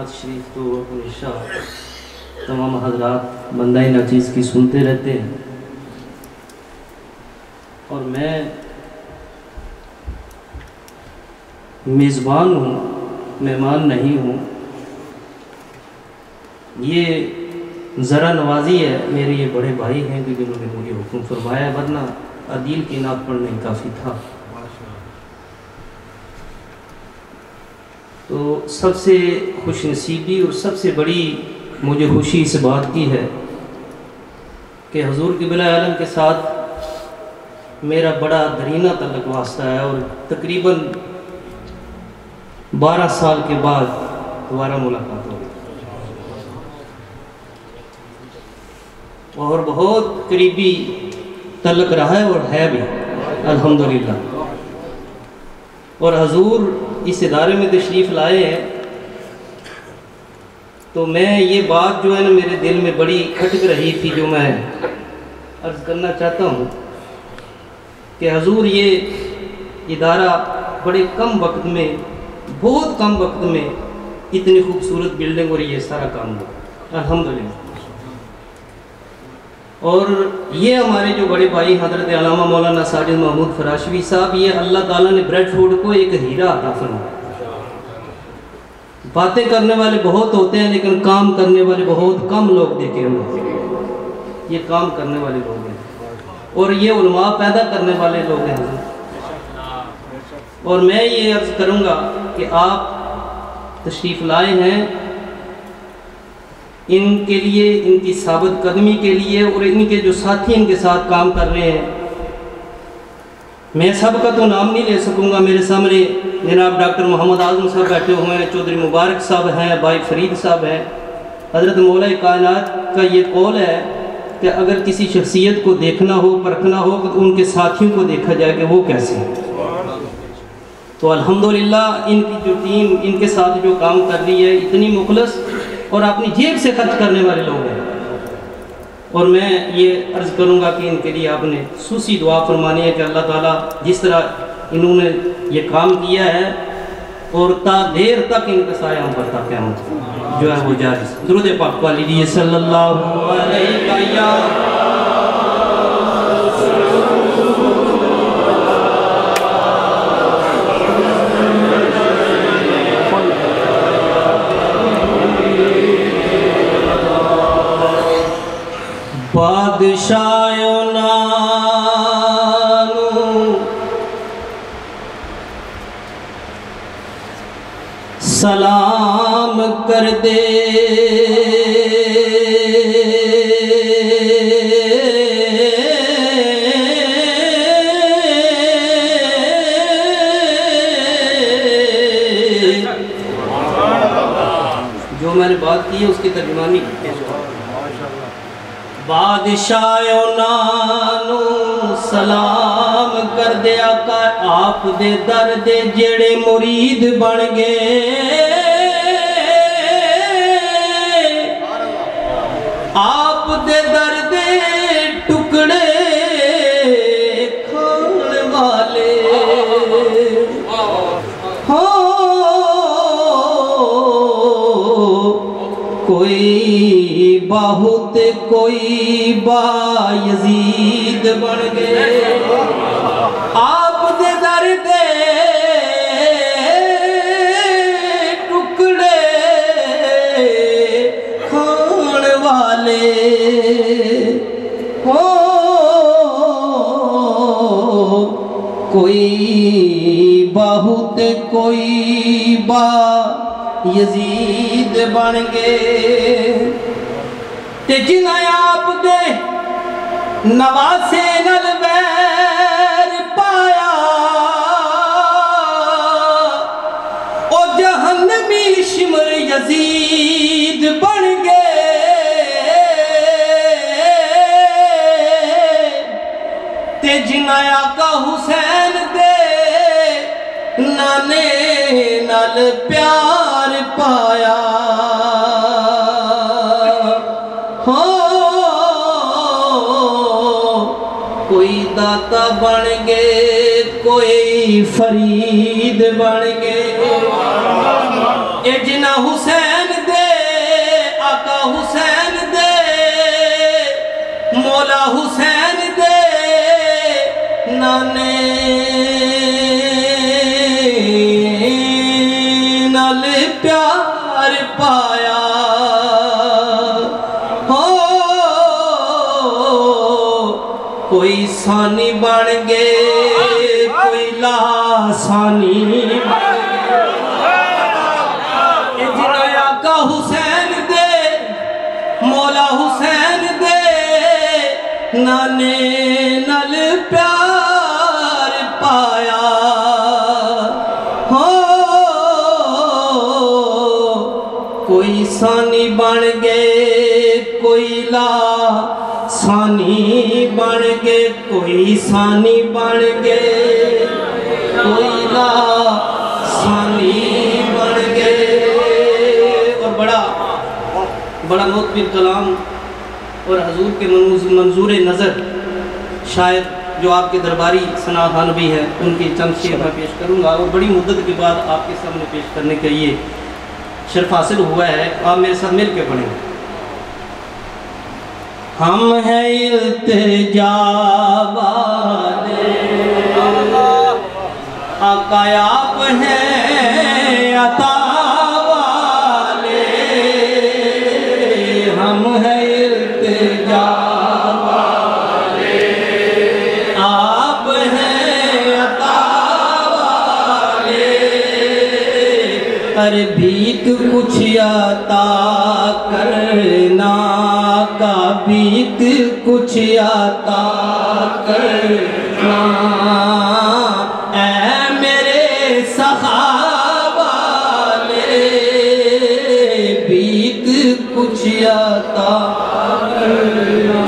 नात शरीफ तो हमेशा तमाम हजरात बंदा नाचीज़ की सुनते रहते हैं। और मैं मेज़बान हूँ, मेहमान नहीं हूँ। ये ज़रा नवाजी है, मेरे ये बड़े भाई हैं कि जिन्होंने मुझे हुक्म फरमाया, वरना अदील की नात पढ़ने काफ़ी था। तो सबसे खुश नसीबी और सबसे बड़ी मुझे खुशी इस बात की है कि हजूर के बिला आलम के साथ मेरा बड़ा दरीना तलक वास्ता है और तकरीबन 12 साल के बाद दोबारा मुलाकात हो और बहुत करीबी तलक रहा है और है भी, अल्हम्दुलिल्लाह। और हजूर इस इदारे में तशरीफ़ लाए हैं तो मैं ये बात जो है ना मेरे दिल में बड़ी खटक रही थी जो मैं अर्ज़ करना चाहता हूँ कि हजूर ये इदारा बड़े कम वक्त में, बहुत कम वक्त में इतनी खूबसूरत बिल्डिंग और ये सारा काम हुआ। अल्हम्दुलिल्लाह। और ये हमारे जो बड़े भाई हज़रत अलामा मौलाना साजिद महमूद फराशवी साहब, ये अल्लाह ताला ने ब्रेड फ़ूड को एक हीरा अता फरमाया। बातें करने वाले बहुत होते हैं, लेकिन काम करने वाले बहुत कम लोग देखे हैं। ये काम करने वाले लोग हैं। और ये उलमा पैदा करने वाले लोग हैं। और मैं ये अर्ज़ करूँगा कि आप तशरीफ़ लाए हैं इनके लिए, इनकी साबित कदमी के लिए और इनके जो साथी इनके साथ काम कर रहे हैं। मैं सब का तो नाम नहीं ले सकूँगा मेरे सामने। जनाब डॉक्टर मोहम्मद आज़म साहब बैठे हुए हैं, चौधरी मुबारक साहब हैं, भाई फरीद साहब हैं। हज़रत मौला कायनात का ये कौल है कि अगर किसी शख्सियत को देखना हो, परखना हो तो उनके साथियों को देखा जाए कि वो कैसे हैं। तो अल्हम्दुलिल्लाह, इनकी जो टीम, इनके साथ जो काम कर रही है, इतनी मुखलस और अपनी जेब से खर्च करने वाले लोग हैं। और मैं ये अर्ज़ करूँगा कि इनके लिए आपने सूसी दुआ फरमानी है कि अल्लाह ताला जिस तरह इन्होंने ये काम किया है और ता देर तक इनका साया हम करता क्या जो है वो जारी दुरुद पाक वाली सल्लल्लाहु अलैहि बादशाह नानू सलाम कर दिया कर आप दे दर दे जेड़े मुरीद बन गए आप दे दर बहुत कोई बायजीद बन गए। आप दे दर दे टुकड़े खान वाले हो। कोई बहुत कोई बा यजीद बन गए। जिन्हें आप दे नवासे नल बैर पाया, ओ जहन्नमी शिमर यजीद बन गए। ते जिन्हें आका हुसैन दे नाने नल प्यार पाया। दाता बन गए कोई फरीद बन गए जिना हुसैन सानी गए कोई लासानी आका हुसैन दे, मौला हुसैन दे। नाने नल प्यार पाया। हो, कोई सानी बन गए, कोई ला सानी बन गए, कोई सानी बन गए। कोई ला सानी बन गए। और बड़ा बड़ा मुतबिर कलाम और हजूर के मंजूर नज़र शायद जो आपके दरबारी सनाखान भी है, उनकी चंद शेर मैं पेश करूँगा और बड़ी मुद्दत के बाद आपके सामने पेश करने के लिए शर्फ हासिल हुआ है। आप मेरे साथ मिल के पढ़ें। हम है इल्तिजा अकायाप हैं अता अरे भीख कुछ अता करना का भीख कुछ अता करना। ऐ मेरे सहाबाले भीख कुछ अता करना।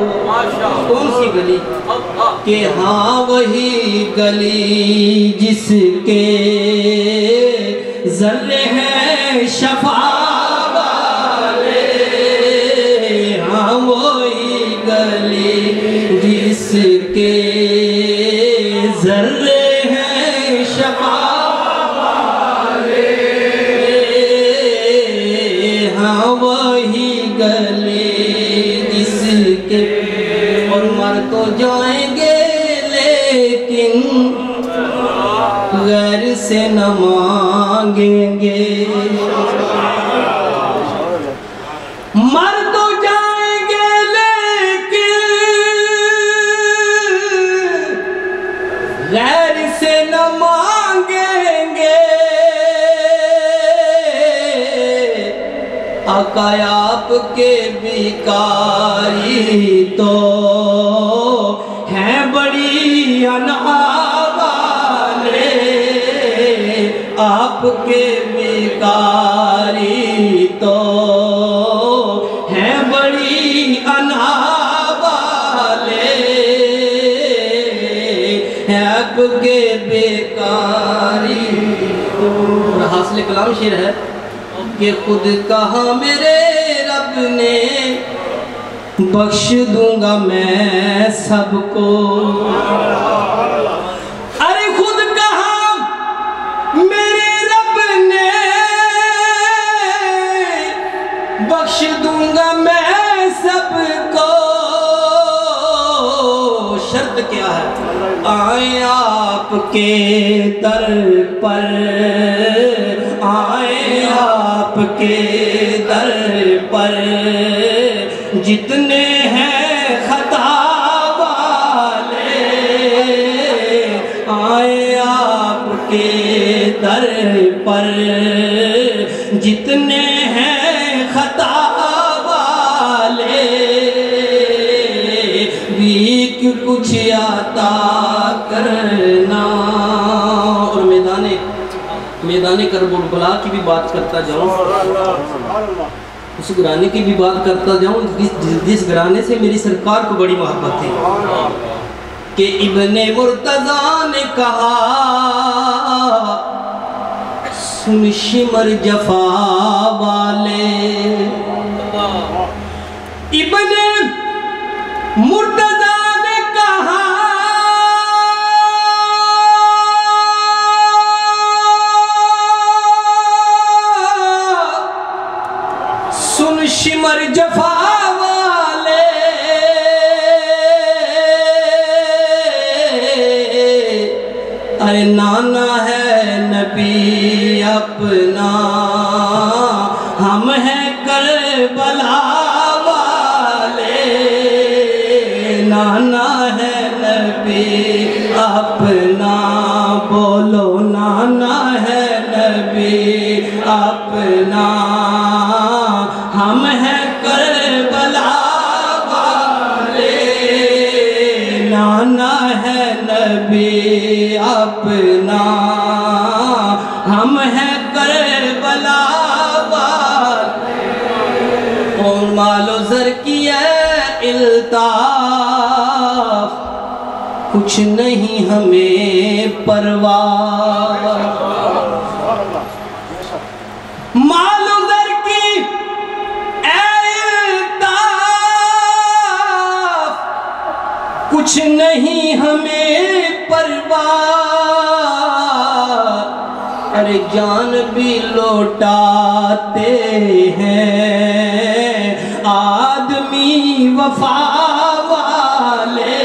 कौन सी गली? के हाँ वही गली जिसके जल है शफा जाएँगे, लेकिन गैर से न मांगेंगे। मर तो जाएँगे, लेकिन गैर से न मांगेंगे। आपके बिकारी तो हैं बड़ी अनावाले, आपके बिकारी तो। हैं बड़ी अनावाले, हैं आपके बेकारी तो। हासिल कलाम शेर है। कि खुद कहा मेरे रब ने बख्श दूँगा मैं सबको। अरे खुद कहा, मेरे रब ने बख्श दूँगा मैं सबको। शर्त क्या है? आए आपके दर पर। आए आपके दर पर। जितने हैं खता वाले, आए आपके दर पर। जितने हैं खता वाले, वीक कुछ आता करना। और मैदान मैदान करबला की भी बात करता जाऊँ। उस घराने की भी बात करता जाऊँ, जिस जिस घराने से मेरी सरकार को बड़ी मोहब्बत थी। के इबन मुर्तजा ने कहा, सुन शिमर जफा वाले, इबन अपना। हम हैं करबला और मालो जर की इल्ताफ? कुछ नहीं हमें परवाह। मालो जर की कुछ नहीं हमें परवाह। अरे जान भी लौटाते हैं। आदमी वफा वाले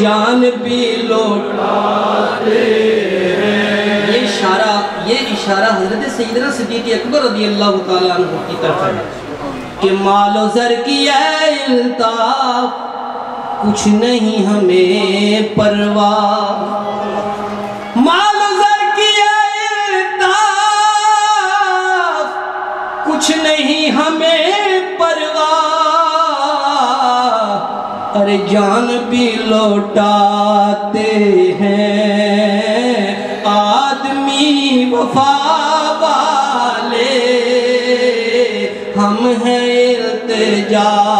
जान भी लौटाते ये इशारा ये इशारा हज़रत सैदना सिद्दीक अकबर रदी अल्लाह तआला की तरफ़ है कि मालो जर की इल्ताफ, कुछ नहीं हमें परवाह। मालो कुछ नहीं हमें परवाह। अरे जान भी लौटाते हैं, आदमी वफा वाले। हम हैं इल्तिजा